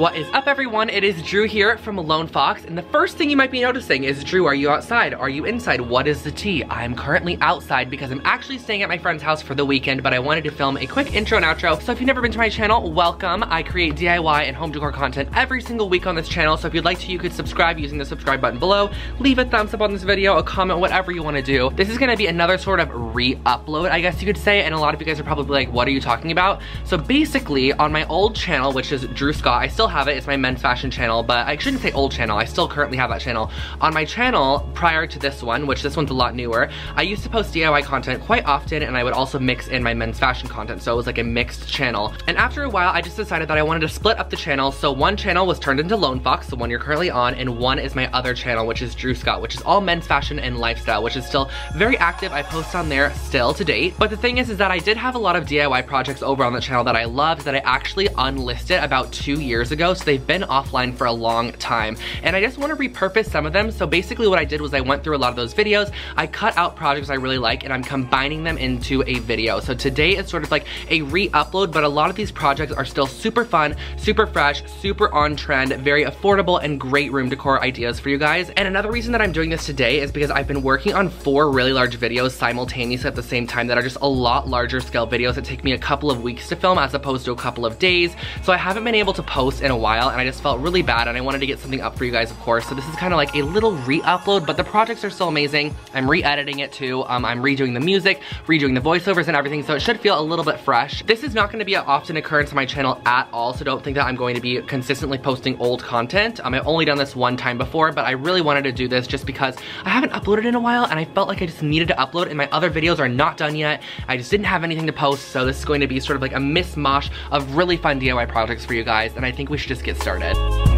What is up everyone? It is Drew here from Lone Fox and the first thing you might be noticing is Drew, are you outside? Are you inside? What is the tea? I'm currently outside because I'm actually staying at my friend's house for the weekend but I wanted to film a quick intro and outro. So if you've never been to my channel, welcome. I create DIY and home decor content every single week on this channel so if you'd like to you could subscribe using the subscribe button below. Leave a thumbs up on this video, a comment, whatever you want to do. This is going to be another sort of re-upload I guess you could say and a lot of you guys are probably like what are you talking about? So basically on my old channel which is Drew Scott, I still have it. It's my men's fashion channel, but I shouldn't say old channel. I still currently have that channel. On my channel, prior to this one, which this one's a lot newer, I used to post DIY content quite often and I would also mix in my men's fashion content. So it was like a mixed channel. And after a while, I just decided that I wanted to split up the channel. So one channel was turned into Lone Fox, the one you're currently on, and one is my other channel, which is Drew Scott, which is all men's fashion and lifestyle, which is still very active. I post on there still to date. But the thing is, is that I did have a lot of DIY projects over on the channel that I loved that I actually unlisted about two years ago. So they've been offline for a long time. And I just want to repurpose some of them. So basically what I did was I went through a lot of those videos, I cut out projects I really like and I'm combining them into a video. So today is sort of like a re-upload, but a lot of these projects are still super fun, super fresh, super on trend, very affordable and great room decor ideas for you guys. And another reason that I'm doing this today is because I've been working on four really large videos simultaneously at the same time that are just a lot larger scale videos that take me a couple of weeks to film as opposed to a couple of days. So I haven't been able to post in a while and I just felt really bad and I wanted to get something up for you guys, of course. So this is kind of like a little re-upload, but the projects are still amazing. I'm re-editing it too. Um, I'm redoing the music, redoing the voiceovers and everything, so it should feel a little bit fresh. This is not gonna be an often occurrence on my channel at all, so don't think that I'm going to be consistently posting old content. Um, I've only done this one time before, but I really wanted to do this just because I haven't uploaded in a while and I felt like I just needed to upload and my other videos are not done yet. I just didn't have anything to post, so this is going to be sort of like a mishmash of really fun DIY projects for you guys, and I think we should just get started.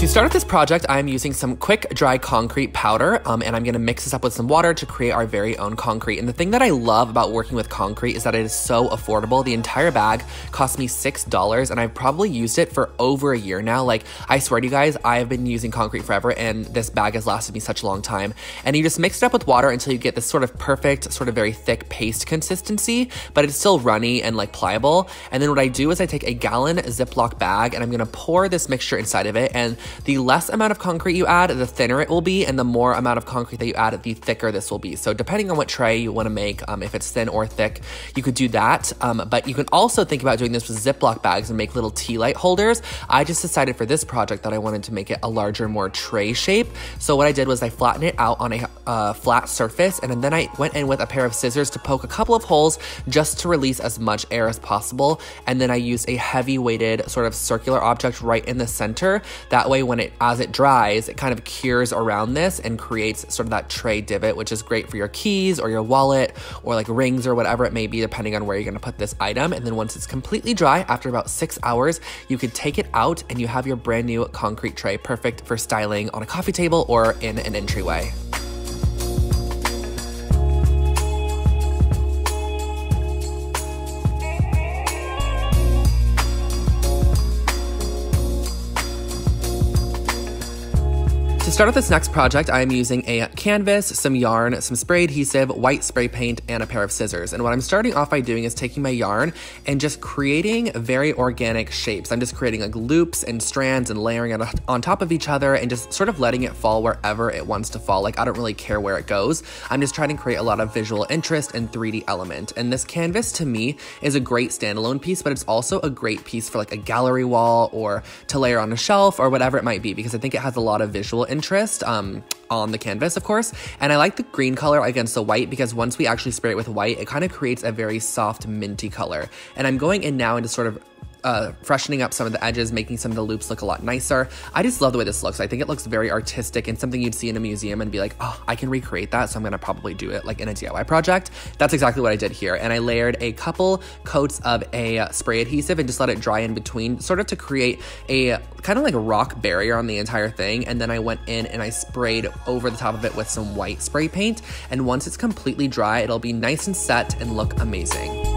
To start this project, I'm using some quick dry concrete powder um, and I'm gonna mix this up with some water to create our very own concrete. And the thing that I love about working with concrete is that it is so affordable. The entire bag cost me $6 and I've probably used it for over a year now. Like, I swear to you guys, I have been using concrete forever and this bag has lasted me such a long time. And you just mix it up with water until you get this sort of perfect, sort of very thick paste consistency, but it's still runny and like pliable. And then what I do is I take a gallon Ziploc bag and I'm gonna pour this mixture inside of it and the less amount of concrete you add, the thinner it will be, and the more amount of concrete that you add, the thicker this will be. So depending on what tray you want to make, um, if it's thin or thick, you could do that. Um, but you can also think about doing this with Ziploc bags and make little tea light holders. I just decided for this project that I wanted to make it a larger, more tray shape. So what I did was I flattened it out on a uh, flat surface, and then I went in with a pair of scissors to poke a couple of holes just to release as much air as possible. And then I used a heavy weighted sort of circular object right in the center. That way when it, as it dries, it kind of cures around this and creates sort of that tray divot, which is great for your keys or your wallet or like rings or whatever it may be, depending on where you're gonna put this item. And then once it's completely dry, after about six hours, you could take it out and you have your brand new concrete tray, perfect for styling on a coffee table or in an entryway. To start off this next project, I am using a canvas, some yarn, some spray adhesive, white spray paint, and a pair of scissors. And what I'm starting off by doing is taking my yarn and just creating very organic shapes. I'm just creating like loops and strands and layering it on top of each other and just sort of letting it fall wherever it wants to fall. Like I don't really care where it goes. I'm just trying to create a lot of visual interest and 3D element. And this canvas to me is a great standalone piece, but it's also a great piece for like a gallery wall or to layer on a shelf or whatever it might be because I think it has a lot of visual interest interest um, on the canvas, of course. And I like the green color against the white because once we actually spray it with white, it kind of creates a very soft minty color. And I'm going in now into sort of uh, freshening up some of the edges, making some of the loops look a lot nicer. I just love the way this looks. I think it looks very artistic and something you'd see in a museum and be like, oh, I can recreate that, so I'm gonna probably do it like in a DIY project. That's exactly what I did here. And I layered a couple coats of a spray adhesive and just let it dry in between, sort of to create a kind of like a rock barrier on the entire thing. And then I went in and I sprayed over the top of it with some white spray paint. And once it's completely dry, it'll be nice and set and look amazing.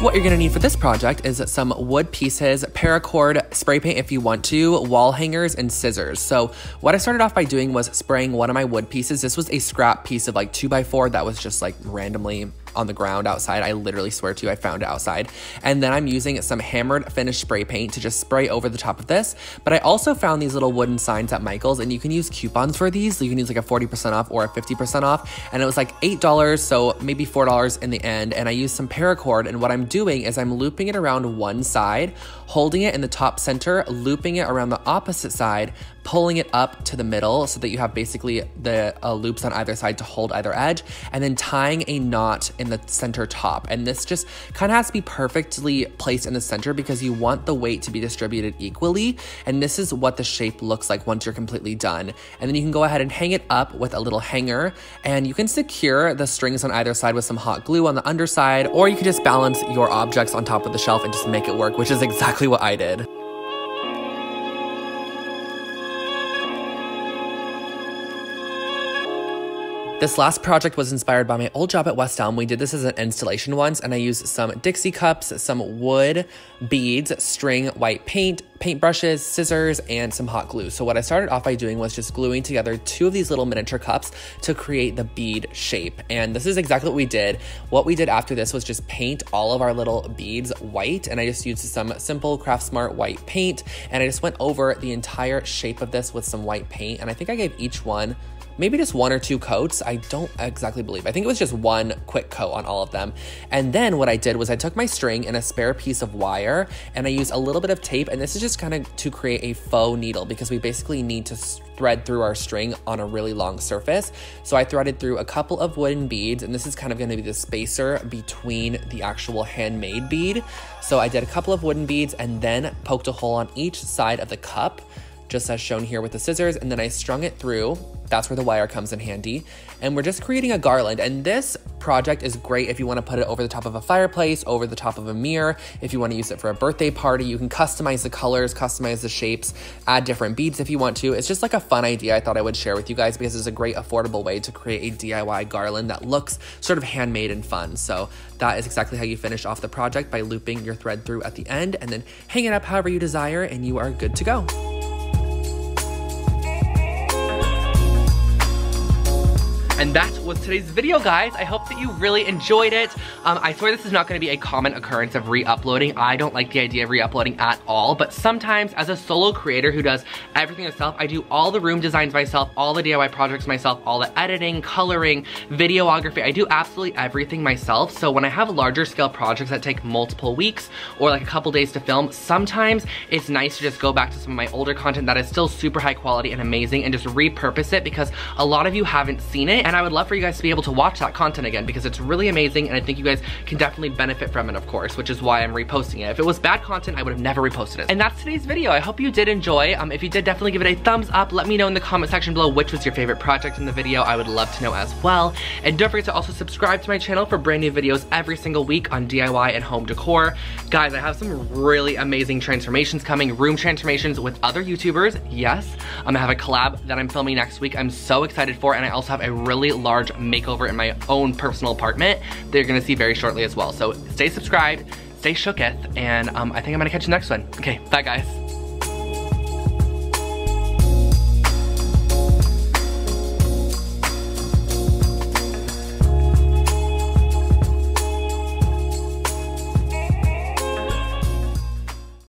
What you're gonna need for this project is some wood pieces, paracord, spray paint if you want to, wall hangers, and scissors. So what I started off by doing was spraying one of my wood pieces. This was a scrap piece of like two by four that was just like randomly on the ground outside. I literally swear to you, I found it outside. And then I'm using some hammered finish spray paint to just spray over the top of this. But I also found these little wooden signs at Michael's and you can use coupons for these. You can use like a 40% off or a 50% off. And it was like $8, so maybe $4 in the end. And I used some paracord. And what I'm doing is I'm looping it around one side, holding it in the top center, looping it around the opposite side, pulling it up to the middle so that you have basically the uh, loops on either side to hold either edge, and then tying a knot in the center top. And this just kind of has to be perfectly placed in the center because you want the weight to be distributed equally. And this is what the shape looks like once you're completely done. And then you can go ahead and hang it up with a little hanger, and you can secure the strings on either side with some hot glue on the underside, or you can just balance your objects on top of the shelf and just make it work, which is exactly what I did. This last project was inspired by my old job at West Elm. We did this as an installation once, and I used some Dixie cups, some wood beads, string, white paint, paintbrushes, scissors, and some hot glue. So what I started off by doing was just gluing together two of these little miniature cups to create the bead shape. And this is exactly what we did. What we did after this was just paint all of our little beads white, and I just used some simple Craft Smart white paint, and I just went over the entire shape of this with some white paint, and I think I gave each one maybe just one or two coats. I don't exactly believe. I think it was just one quick coat on all of them. And then what I did was I took my string and a spare piece of wire and I used a little bit of tape. And this is just kind of to create a faux needle because we basically need to thread through our string on a really long surface. So I threaded through a couple of wooden beads and this is kind of going to be the spacer between the actual handmade bead. So I did a couple of wooden beads and then poked a hole on each side of the cup just as shown here with the scissors, and then I strung it through. That's where the wire comes in handy. And we're just creating a garland, and this project is great if you wanna put it over the top of a fireplace, over the top of a mirror, if you wanna use it for a birthday party, you can customize the colors, customize the shapes, add different beads if you want to. It's just like a fun idea I thought I would share with you guys because it's a great affordable way to create a DIY garland that looks sort of handmade and fun. So that is exactly how you finish off the project by looping your thread through at the end and then hang it up however you desire and you are good to go. And that was today's video, guys. I hope you really enjoyed it. Um, I swear this is not gonna be a common occurrence of re-uploading. I don't like the idea of re-uploading at all, but sometimes as a solo creator who does everything myself, I do all the room designs myself, all the DIY projects myself, all the editing, coloring, videography. I do absolutely everything myself. So when I have larger scale projects that take multiple weeks or like a couple days to film, sometimes it's nice to just go back to some of my older content that is still super high quality and amazing and just repurpose it because a lot of you haven't seen it and I would love for you guys to be able to watch that content again because it's really amazing and I think you guys can definitely benefit from it, of course, which is why I'm reposting it. If it was bad content, I would have never reposted it. And that's today's video. I hope you did enjoy. Um, if you did, definitely give it a thumbs up. Let me know in the comment section below which was your favorite project in the video. I would love to know as well. And don't forget to also subscribe to my channel for brand new videos every single week on DIY and home decor. Guys, I have some really amazing transformations coming, room transformations with other YouTubers. Yes, I'm gonna have a collab that I'm filming next week. I'm so excited for, and I also have a really large makeover in my own personal apartment that you're gonna see very shortly as well. So stay subscribed, stay shooketh, and um, I think I'm gonna catch you next one. Okay, bye guys.